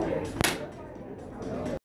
Okay.